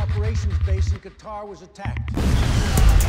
operations base in Qatar was attacked.